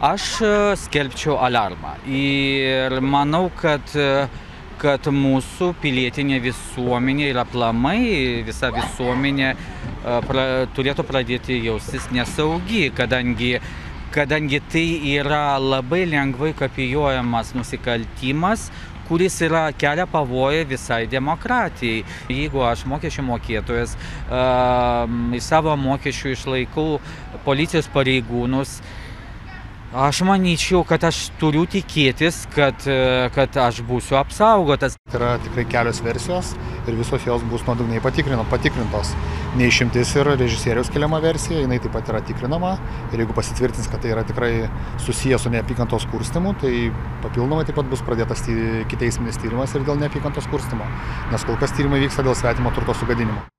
aš skelbčiau aliarmą ir manau kad kad mūsų pilietinė visuomenė ir aplamai visa visuomenė pra turėtų pradėti jaustis nesaugi kadangi kadangi tai yra labai lengvai kopijuojamas nusikaltimas kuris yra kelia pavojų visai demokratijai. Jeigu aš mokesčių mokėtojas a iš savo mokesčių išlaikau policijos pareigūnus aš manyčiau kad aš turiu tikėtis kad kad aš būsiu apsaugotas. Yra tikrai kelios versijos ir visos jos bus nuodugniai patikrintos. Ne išimtis ir režisieriaus keliama versija jinai taip pat yra tikrinama. Ir jeigu pasitvirtins kad tai yra tikrai susiję su neapykantos kurstymu tai papildomai taip pat bus pradėtas ty ikiteisminis tyrimas ir dėl neapykantos kurstymo. Nes kol kas tyrimai vyksta dėl svetimo turto sugadinimo